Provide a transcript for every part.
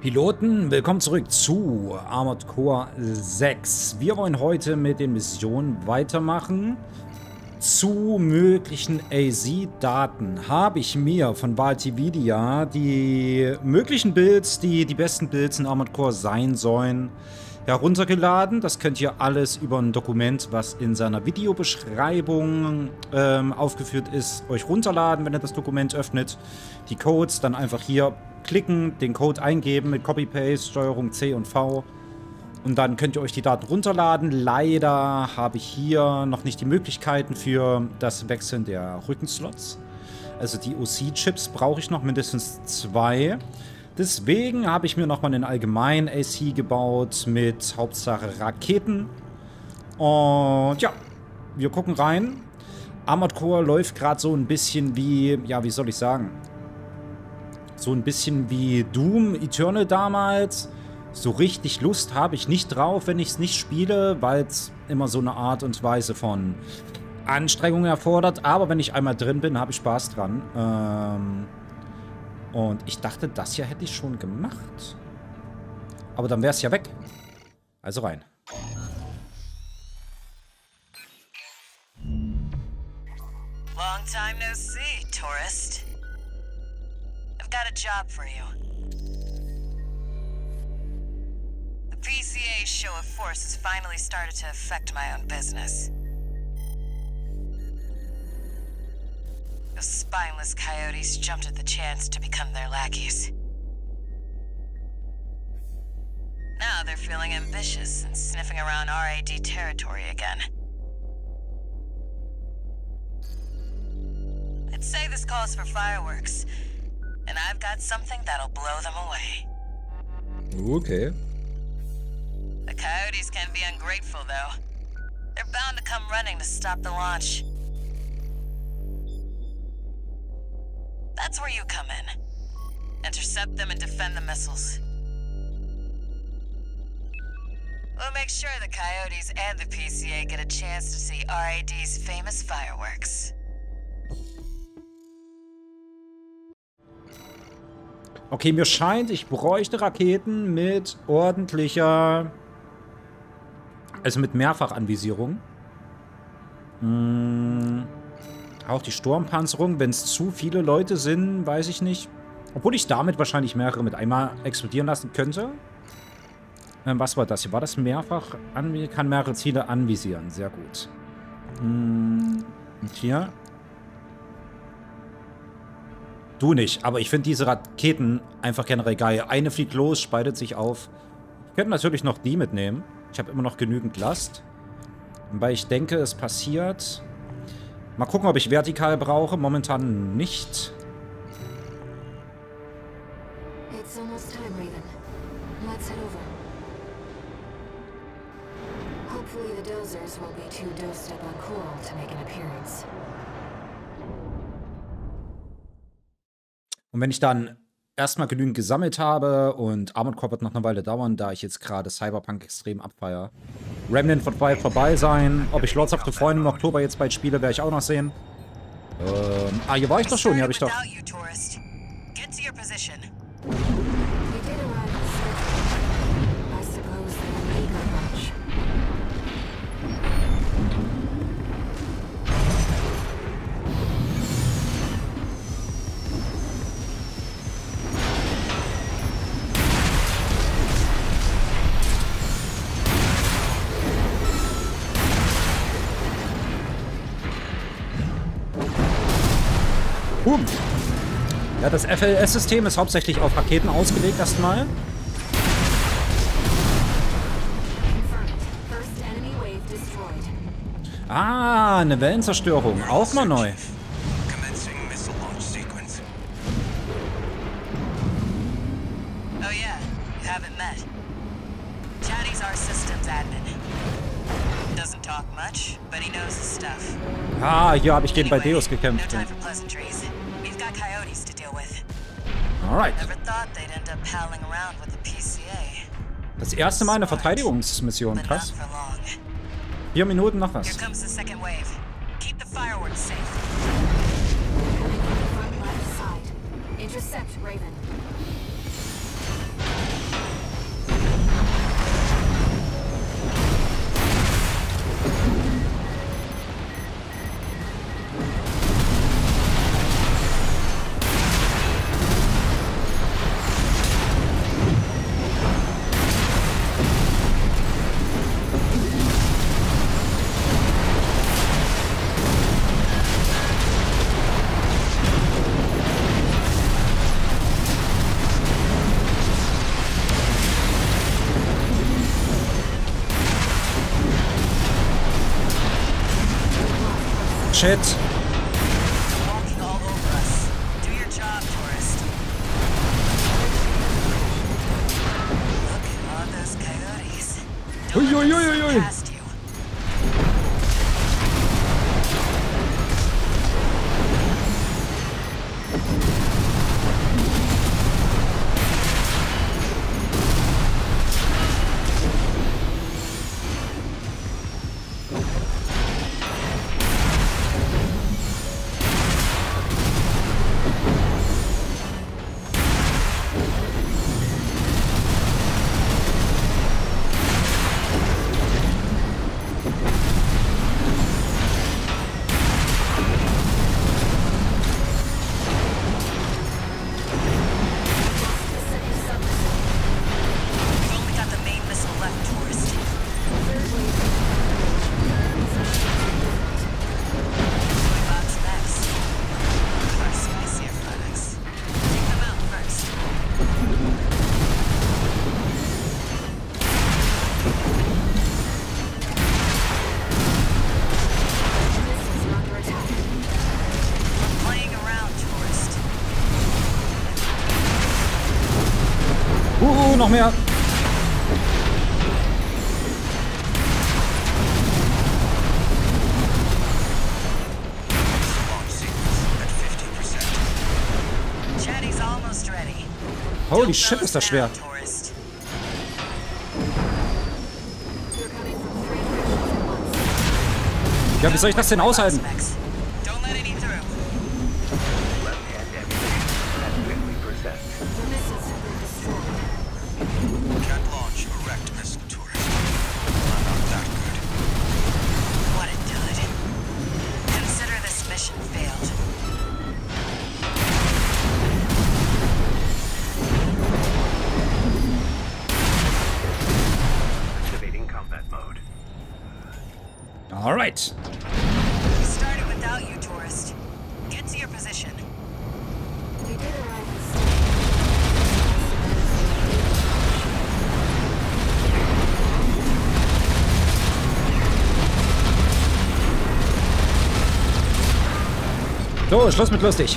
Piloten, willkommen zurück zu Armored Core 6. Wir wollen heute mit den Missionen weitermachen. Zu möglichen AZ-Daten habe ich mir von Valtividia die möglichen Builds, die die besten Builds in Armored Core sein sollen, heruntergeladen. Das könnt ihr alles über ein Dokument, was in seiner Videobeschreibung ähm, aufgeführt ist, euch runterladen, wenn ihr das Dokument öffnet. Die Codes dann einfach hier klicken, den Code eingeben mit Copy-Paste, Steuerung C und V. Und dann könnt ihr euch die Daten runterladen. Leider habe ich hier noch nicht die Möglichkeiten für das Wechseln der Rückenslots. Also die OC-Chips brauche ich noch mindestens zwei. Deswegen habe ich mir nochmal einen allgemeinen AC gebaut mit Hauptsache Raketen. Und ja, wir gucken rein. Armored Core läuft gerade so ein bisschen wie, ja, wie soll ich sagen? So ein bisschen wie Doom Eternal damals. So richtig Lust habe ich nicht drauf, wenn ich es nicht spiele, weil es immer so eine Art und Weise von Anstrengung erfordert. Aber wenn ich einmal drin bin, habe ich Spaß dran. Ähm und ich dachte, das hier hätte ich schon gemacht. Aber dann wäre es ja weg. Also rein. Long time no see, tourist. I've got a job for you. The PCA's show of force has finally started to affect my own business. Those spineless coyotes jumped at the chance to become their lackeys. Now they're feeling ambitious and sniffing around RAD territory again. I'd say this calls for fireworks, and I've got something that'll blow them away. Okay. The coyotes can be ungrateful, though. They're bound to come running to stop the launch. That's where you come in. Intercept them and defend the missiles. We'll make sure the Coyotes and the PCA get a chance to see RAD's famous fireworks. Okay, mir scheint, ich bräuchte Raketen mit ordentlicher... Also mit Mehrfachanvisierung. Hm, auch die Sturmpanzerung, wenn es zu viele Leute sind, weiß ich nicht. Obwohl ich damit wahrscheinlich mehrere mit einmal explodieren lassen könnte. Ähm, was war das hier? War das mehrfach? An kann mehrere Ziele anvisieren. Sehr gut. Hm, und hier Du nicht, aber ich finde diese Raketen einfach generell geil. Eine fliegt los, spaltet sich auf. Ich könnte natürlich noch die mitnehmen. Ich habe immer noch genügend Last. Weil ich denke, es passiert... Mal gucken, ob ich vertikal brauche. Momentan nicht. Hopefully the dozers won't be too dosed up on coral to make an appearance. Und wenn ich dann erstmal genügend gesammelt habe und Armored Core wird noch eine Weile dauern, da ich jetzt gerade Cyberpunk extrem abfeier. Remnant wird bald vorbei sein. Ob ich Lords of the Fallen im Oktober jetzt bald spiele, werde ich auch noch sehen. Ähm, ah, hier war ich doch schon, hier habe ich doch... das FLS-System ist hauptsächlich auf Raketen ausgelegt erstmal. Ah, eine Wellenzerstörung. Auch mal neu. Oh. Ah, hier habe ich gegen bei Anyway, Deus gekämpft. No PCA. Das erste Mal eine Verteidigungsmission. Krass. Vier Minuten noch Here was. comes the shit. noch mehr. Holy shit, ist das schwer. Ja, wie soll ich das denn aushalten? right. Without you, tourist. Get your position. So, Schluss mit lustig.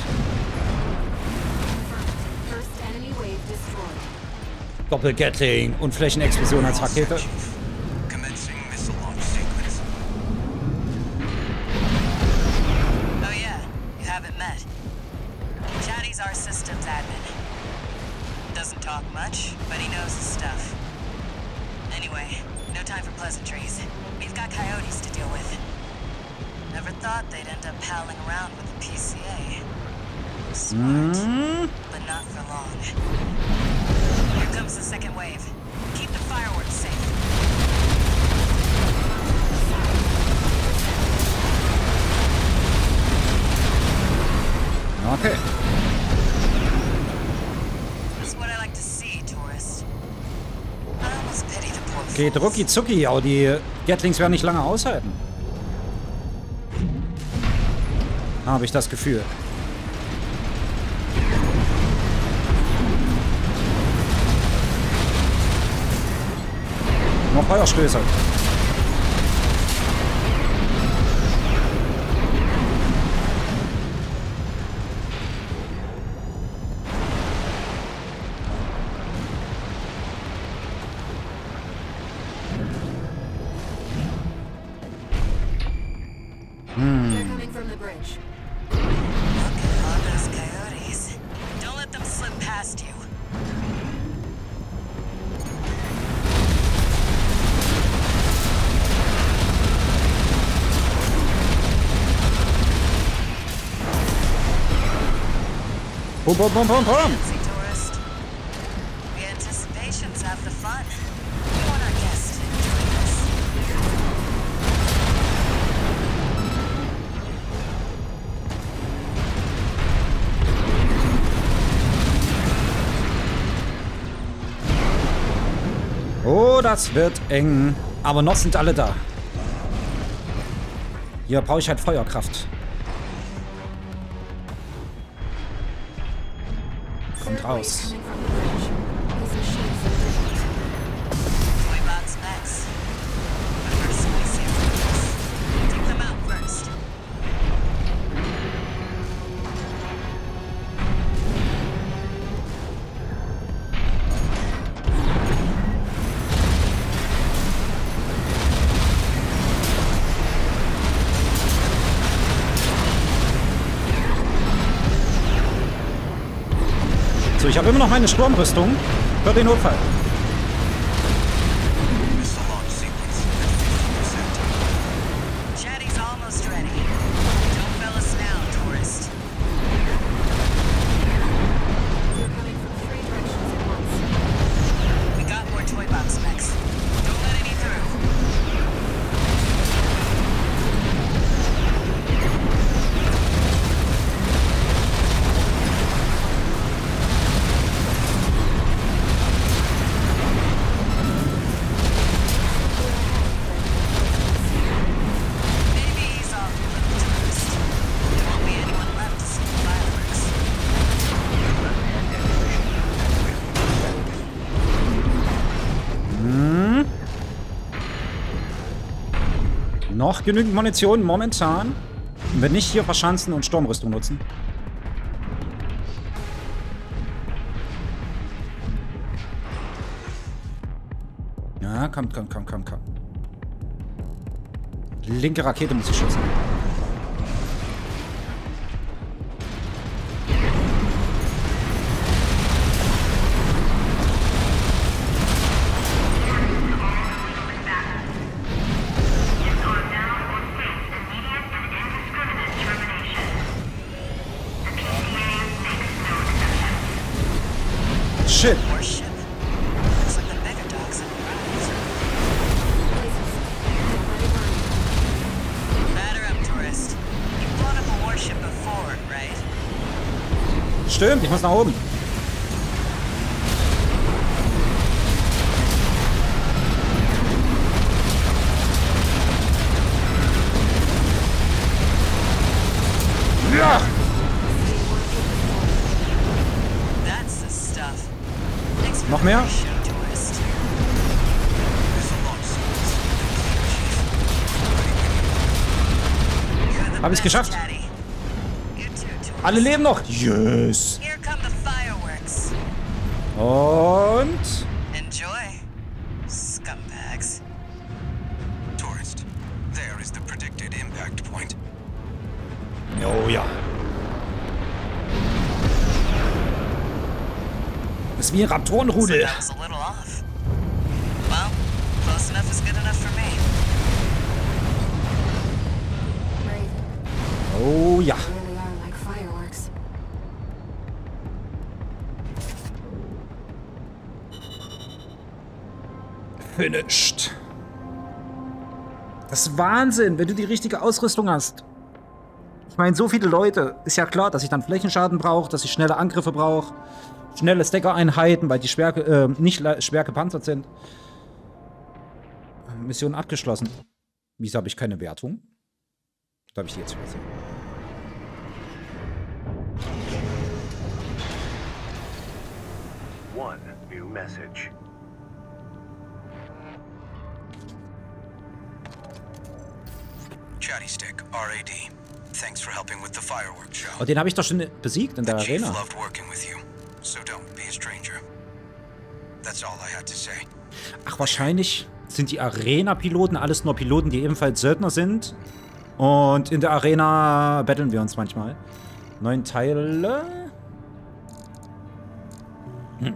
Doppelgatling und Flächenexplosion als Rakete. Not for long. Here comes the second wave. Keep the fireworks safe. Okay. Geht rucki zucki, aber die Gatlings werden nicht lange aushalten. Habe ich das Gefühl. Feuerstöße. Bum, bum, bum, bum, bum. Oh, das wird eng. Aber noch sind alle da. Hier brauche ich halt Feuerkraft. house. Ich habe immer noch meine Sturmrüstung für den Notfall. Genügend Munition momentan. Wenn nicht, hier verschanzen und Sturmrüstung nutzen. Ja, kommt, kommt, kommt, kommt, kommt. Linke Rakete muss ich schützen. Tourist. Missile launch sequence You're the Hab ich's best, geschafft? Alle leben noch. Yes. Und... Enjoy, scumbags. Tourist. There is the predicted impact point. Oh ja. Das ist wie ein So Raptorenrudel. off. Well, close enough is good enough for me. Oh ja. Finished. Das ist Wahnsinn, wenn du die richtige Ausrüstung hast. Ich meine, so viele Leute. Ist ja klar, dass ich dann Flächenschaden brauche, dass ich schnelle Angriffe brauche. Schnelle Stacker-Einheiten, weil die schwer, äh, nicht schwer gepanzert sind. Mission abgeschlossen. Wieso habe ich keine Wertung? Da habe ich die jetzt übersehen. One new message. Oh, den habe ich doch schon besiegt in der Arena. Ach, wahrscheinlich sind die Arena-Piloten alles nur Piloten, die ebenfalls Söldner sind. Und in der Arena battlen wir uns manchmal. Neun Teile. Hm.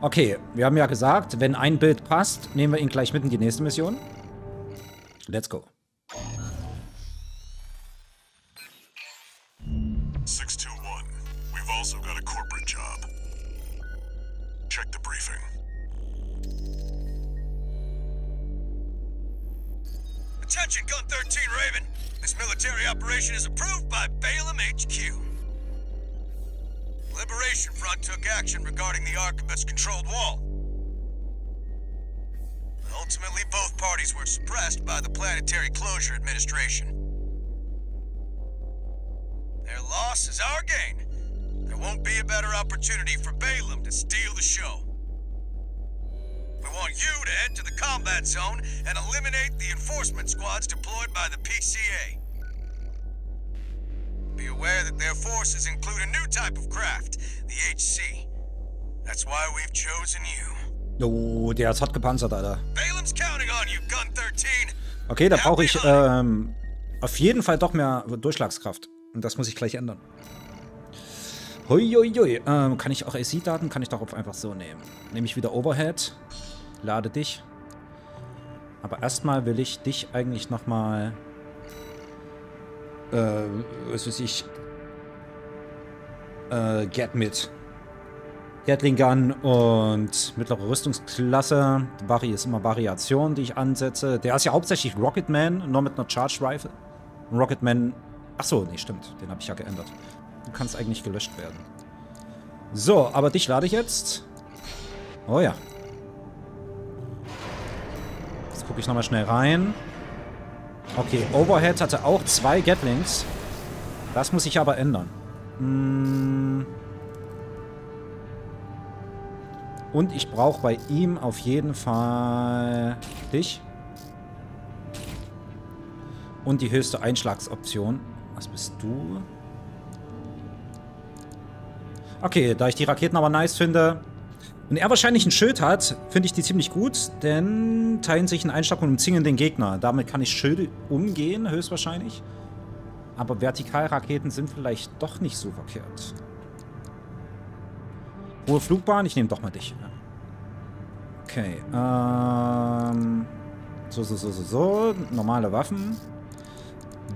Okay, wir haben ja gesagt, wenn ein Bild passt, nehmen wir ihn gleich mit in die nächste Mission. Let's go. Took action regarding the Archibus controlled wall. Ultimately, both parties were suppressed by the Planetary Closure Administration. Their loss is our gain. There won't be a better opportunity for Balaam to steal the show. We want you to head to the combat zone and eliminate the enforcement squads deployed by the PCA. Be aware that their forces include a new type of craft, the HC. That's why we've chosen you. Oh, der ist hart gepanzert, Alter. Balaam's counting on you, Gun 13. Okay, da brauche ich ähm, auf jeden Fall doch mehr Durchschlagskraft. Und das muss ich gleich ändern. Huiuiui. Ähm, kann ich auch AC-Daten? Kann ich darauf einfach so nehmen. Nehme ich wieder Overhead. Lade dich. Aber erstmal will ich dich eigentlich nochmal... Äh, was weiß ich... Äh, Get mit. Gatling Gun und mittlere Rüstungsklasse. Vari ist immer Variation, die ich ansetze. Der ist ja hauptsächlich Rocketman, nur mit einer Charge Rifle. Rocketman... Achso, nee, stimmt. Den habe ich ja geändert. Du kannst eigentlich gelöscht werden. So, aber dich lade ich jetzt. Oh ja. Jetzt gucke ich nochmal schnell rein. Okay, Overhead hatte auch zwei Gatlings. Das muss ich aber ändern. Hm. Und ich brauche bei ihm auf jeden Fall dich. Und die höchste Einschlagsoption. Was bist du? Okay, da ich die Raketen aber nice finde und er wahrscheinlich ein Schild hat, finde ich die ziemlich gut, denn teilen sich einen Einschlag und umzingeln den Gegner. Damit kann ich Schilde umgehen, höchstwahrscheinlich. Aber Vertikalraketen sind vielleicht doch nicht so verkehrt. Hohe Flugbahn, ich nehme doch mal dich. Okay, ähm... So, so, so, so, so. Normale Waffen.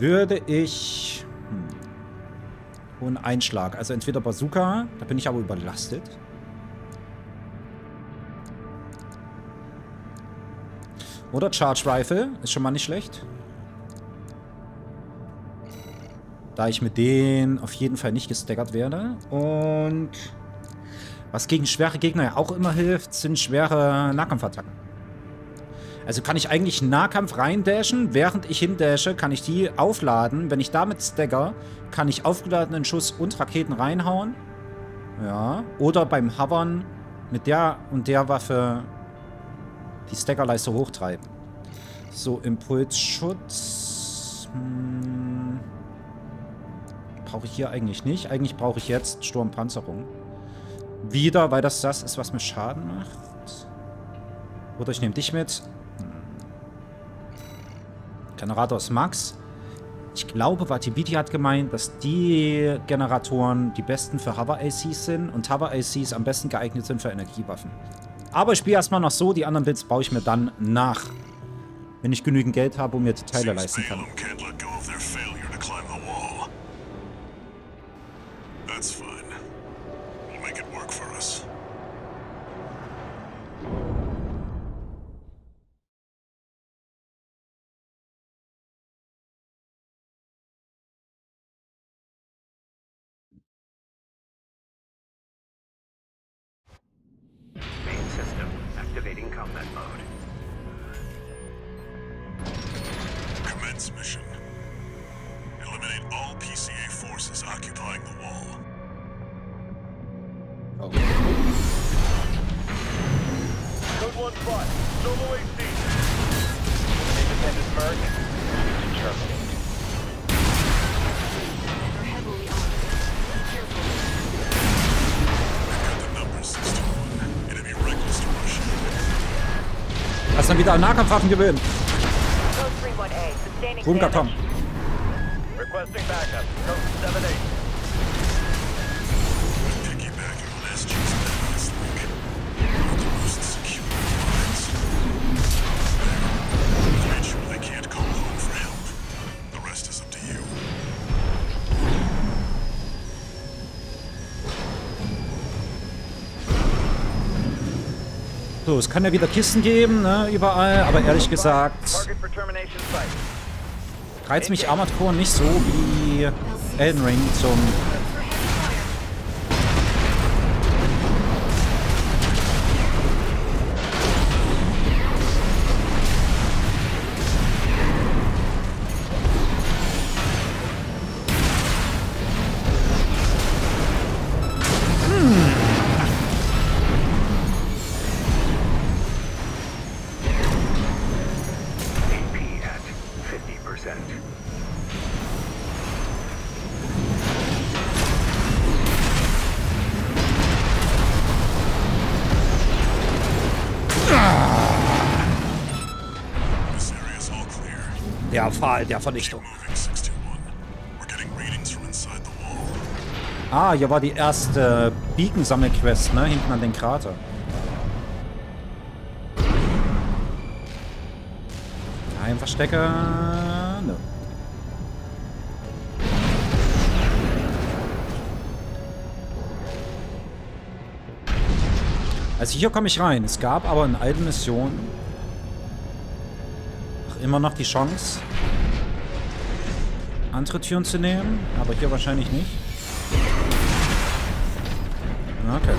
Würde ich... Hm, hohen Einschlag. Also entweder Bazooka, da bin ich aber überlastet. Oder Charge Rifle, ist schon mal nicht schlecht. Da ich mit denen auf jeden Fall nicht gestaggert werde. Und was gegen schwere Gegner ja auch immer hilft, sind schwere Nahkampfattacken. Also kann ich eigentlich Nahkampf reindashen, während ich hindashe, kann ich die aufladen. Wenn ich damit stagger, kann ich aufgeladenen Schuss und Raketen reinhauen. Ja. Oder beim Hovern mit der und der Waffe die Staggerleiste hochtreiben. So, Impulsschutz. Hm. Brauche ich hier eigentlich nicht. Eigentlich brauche ich jetzt Sturmpanzerung. Wieder, weil das das ist, was mir Schaden macht. Oder ich nehme dich mit. Hm. Generator ist Max. Ich glaube, Vatibiti hat gemeint, dass die Generatoren die besten für Hover ACs sind und Hover ACs am besten geeignet sind für Energiewaffen. Aber ich spiele erstmal noch so, die anderen Bits baue ich mir dann nach. Wenn ich genügend Geld habe und mir die Teile leisten kann. Wieder an Nahkampfwaffen gewöhnen. Code 31A, sustaining Rumkarton. damage. Requesting backup. Code 7-8. So, es kann ja wieder Kisten geben, ne, überall. Aber ehrlich gesagt, reizt mich Armored Core nicht so wie Elden Ring zum... Der Pfahl der Vernichtung. Moving 621. We're getting readings from inside the wall. Ah, hier war die erste Beacon-Sammelquest, ne? Hinten an den Krater. Geheimverstecker. Ne. Also hier komme ich rein. Es gab aber in alten Missionen immer noch die Chance, andere Türen zu nehmen. Aber hier wahrscheinlich nicht. Okay.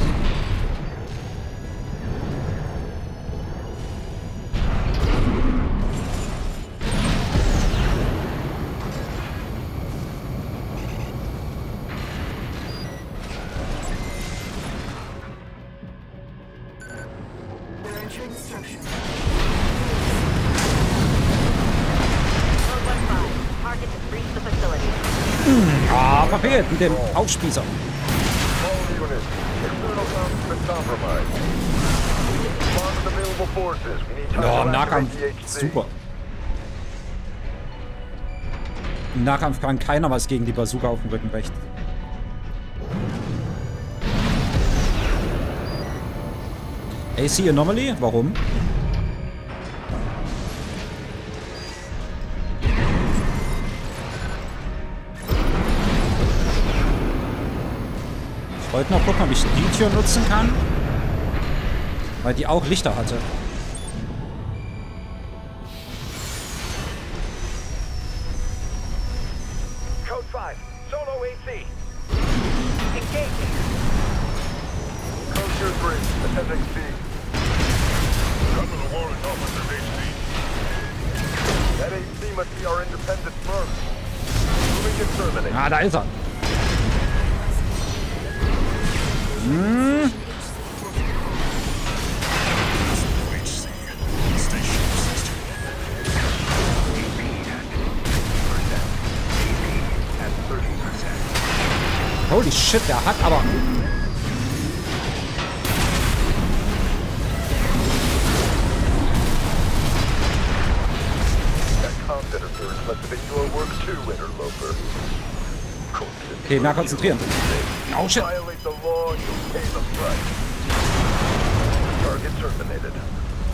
We're entering. Verfehlt mit dem Aufspießer. Ja, im Nahkampf. Super. Im Nahkampf kann keiner was gegen die Bazooka auf dem Rücken recht. AC Anomaly? Warum? Wollte noch gucken, ob ich die Tür nutzen kann. Weil die auch Lichter hatte. Code 5, solo AC. Engaging. Code Tier 3, attending C. Cover the warrant officer's HC. That AC must be our independent firm. Moving to terminate. Ah, da ist er. HC. Stay sharp, 16. At 30%. Holy shit, der hat aber... Okay, na konzentrieren. Oh shit.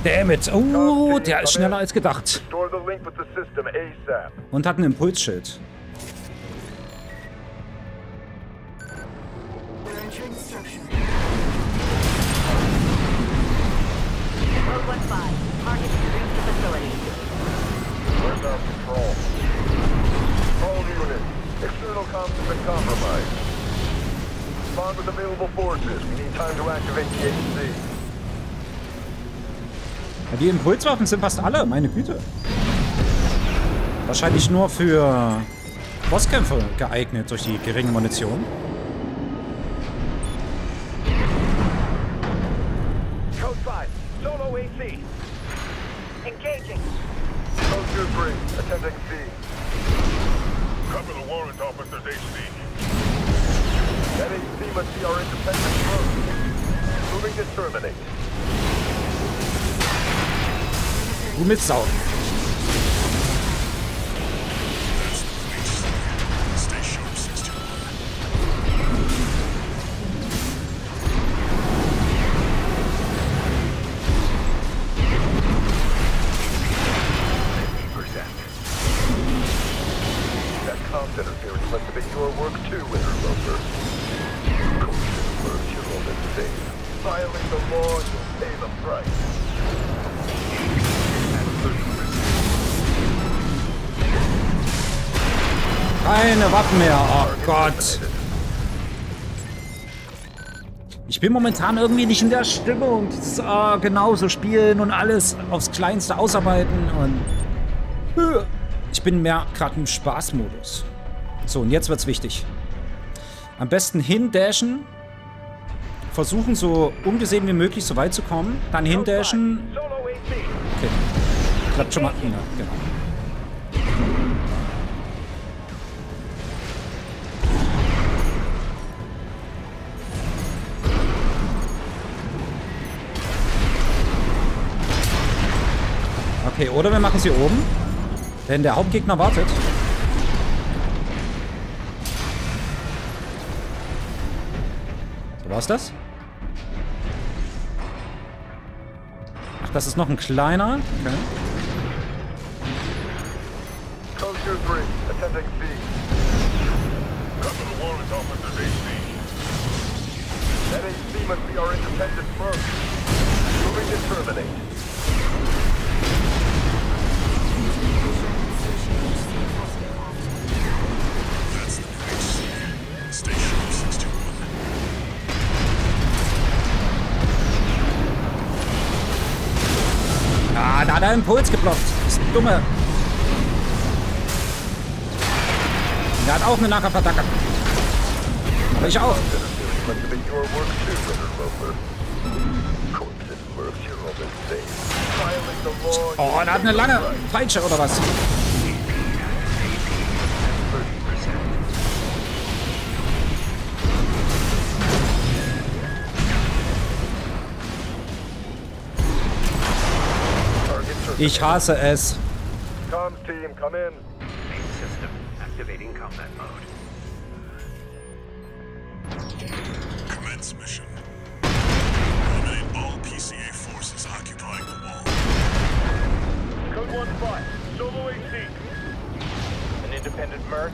Damn it. Oh, der ist schneller als gedacht. Und hat ein Impulsschild. Respond with available forces. We need time to activate the HC. Ja, die Impulswaffen sind fast alle, meine Güte. Wahrscheinlich nur für Bosskämpfe geeignet durch die geringe Munition. Code 5, solo AC. Engaging. Code 2-3, attending C. Cover the warrant officer's HC. Must be our independent. Moving to terminate. Du Mitsau. Keine Waffen mehr. Oh Gott. Ich bin momentan irgendwie nicht in der Stimmung. Dieses, ah, genauso spielen und alles aufs Kleinste ausarbeiten und... Ich bin mehr gerade im Spaßmodus. So, und jetzt wird's wichtig. Am besten hindashen. Versuchen, so ungesehen wie möglich so weit zu kommen. Dann hindashen. Okay. Klappt schon mal. Ja, genau. Okay, oder wir machen sie oben. Denn der Hauptgegner wartet. War's das? Ach, das ist noch ein kleiner. Okay. Code 2-3, attending C. Capital One is Officer AC. That AC must be our independent merc. Moving to terminate. Ah, da hat er Impuls geblockt. Das ist Dumme. Der hat auch eine Nahkampfattacke. Aber ich auch. Oh, der hat eine lange Peitsche oder was? Ich hasse es. Comms team, come in. Main system activating combat mode. Commence mission. Eliminate all PCA forces occupying the wall. Code 1-5, solo AC. An independent merc,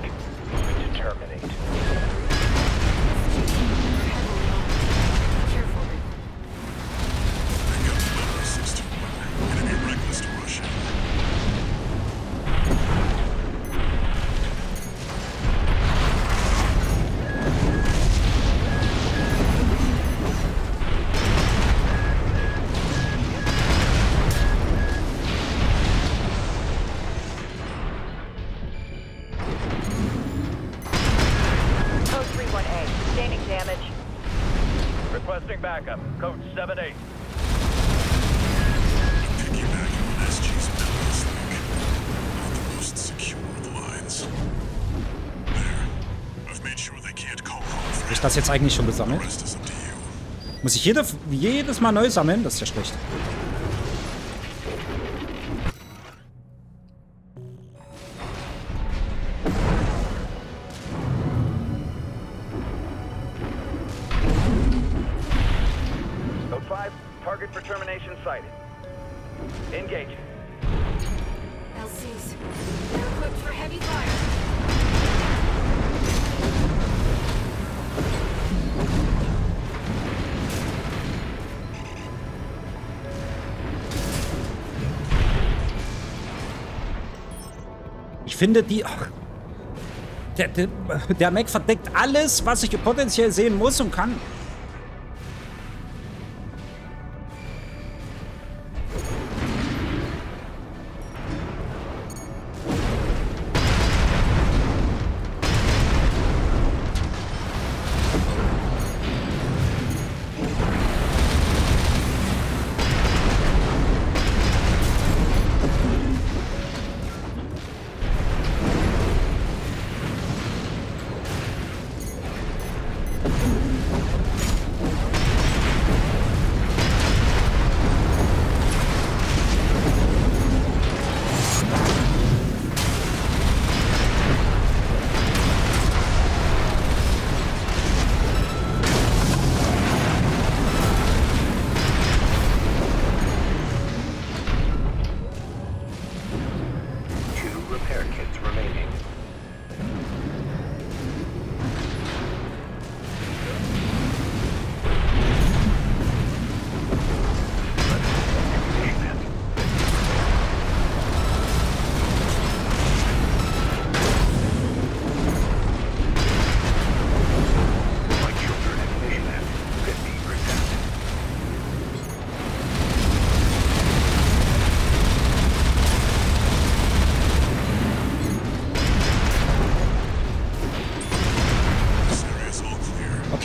jetzt eigentlich schon gesammelt? Muss ich jede, jedes Mal neu sammeln? Das ist ja schlecht. Code 5, target for termination sighted. Finde die... Ach, der, der, der Mac verdeckt alles, was ich potenziell sehen muss und kann.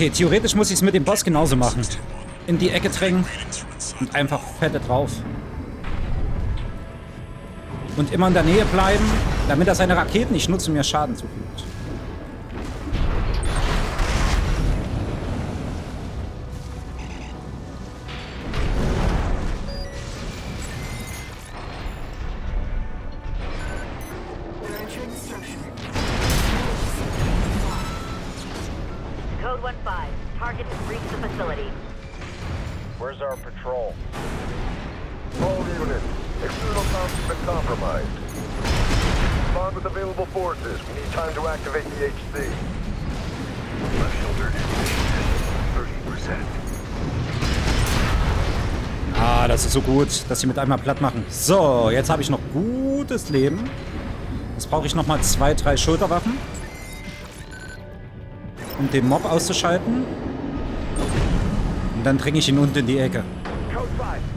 Okay, theoretisch muss ich es mit dem Boss genauso machen. 621. In die Ecke drängen und einfach fette drauf. Und immer in der Nähe bleiben, damit er seine Raketen nicht nutzt und mir Schaden zufügt. Gut, dass sie mit einmal platt machen. So, jetzt habe ich noch gutes Leben. Jetzt brauche ich nochmal zwei, drei Schulterwaffen. Um den Mob auszuschalten. Und dann dränge ich ihn unten in die Ecke. Code 5,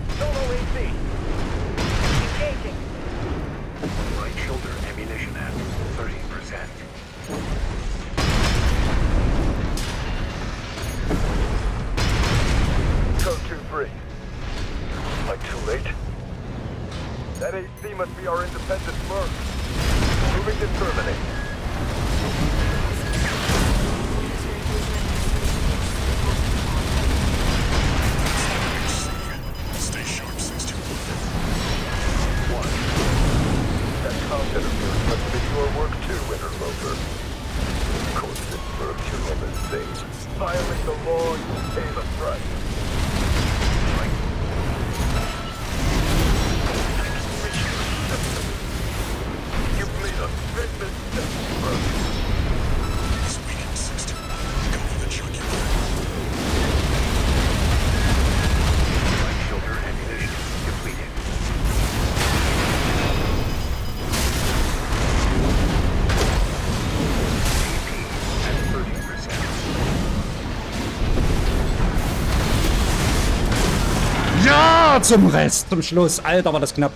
Ja, zum Rest, zum Schluss. Alter, war das knapp.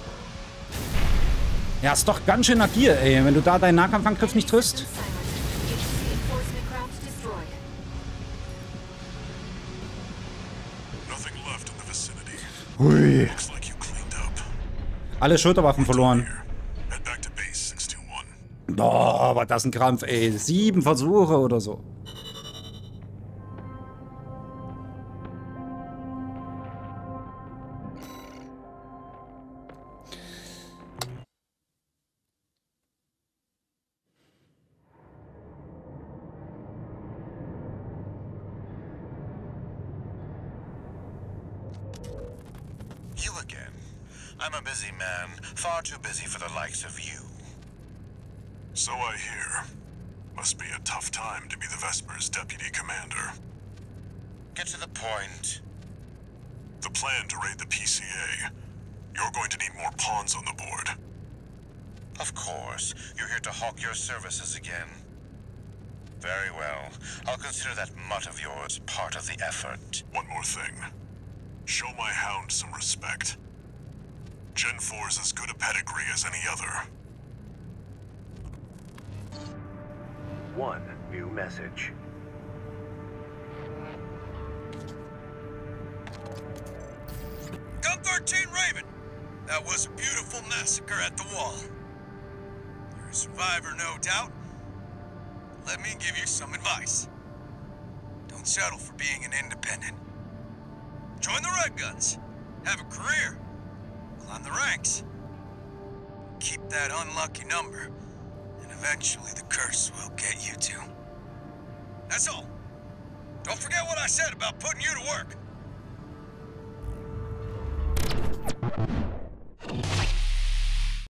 Ja, ist doch ganz schön agil, ey. Wenn du da deinen Nahkampfangriff nicht triffst. Hui. Alle Schulterwaffen verloren. Here. Head back to base, 621. Oh, war das ein Krampf, ey. Sieben Versuche oder so. The plan to raid the PCA. You're going to need more pawns on the board. Of course, you're here to hawk your services again. Very well. I'll consider that mutt of yours part of the effort. One more thing. Show my hound some respect. Gen 4's as good a pedigree as any other. One new message. 13 Raven. That was a beautiful massacre at the wall. You're a survivor, no doubt. Let me give you some advice. Don't settle for being an independent. Join the Red Guns. Have a career. Climb the ranks. Keep that unlucky number, and eventually the curse will get you too. That's all. Don't forget what I said about putting you to work.